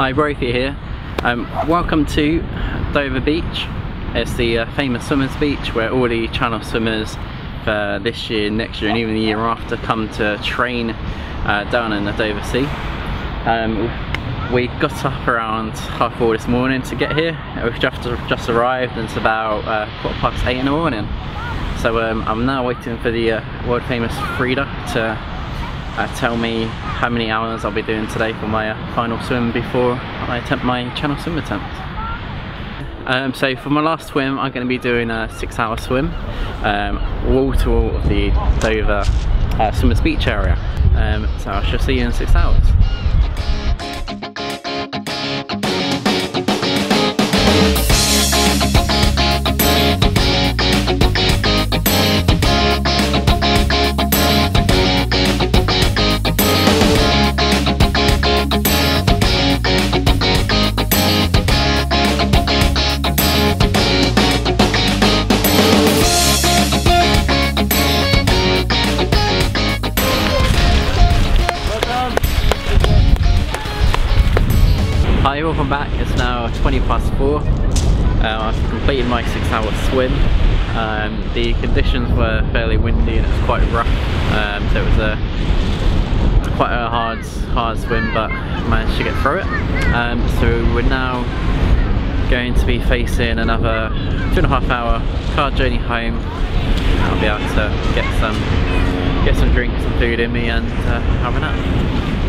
Hi, Brophy here. Um, welcome to Dover Beach. It's the uh, famous swimmers beach where all the channel swimmers for this year, next year and even the year after come to train uh, down in the Dover Sea. Um, we got up around half four this morning to get here. We've just, just arrived and it's about uh, quarter past eight in the morning. So um, I'm now waiting for the uh, world famous Freda to uh, tell me how many hours I'll be doing today for my uh, final swim before I attempt my channel swim attempt. Um, so for my last swim I'm going to be doing a six hour swim um, wall to wall of the Dover uh, Swimmers Beach area. Um, so I shall see you in six hours. Hi, welcome back. It's now 20 past 4. Uh, I've completed my 6 hour swim. Um, the conditions were fairly windy and it was quite rough, um, so it was a quite a hard hard swim but managed to get through it. Um, so we're now going to be facing another two and a half hour car journey home. I'll be able to get some get some drinks and food in me and uh, have a nap.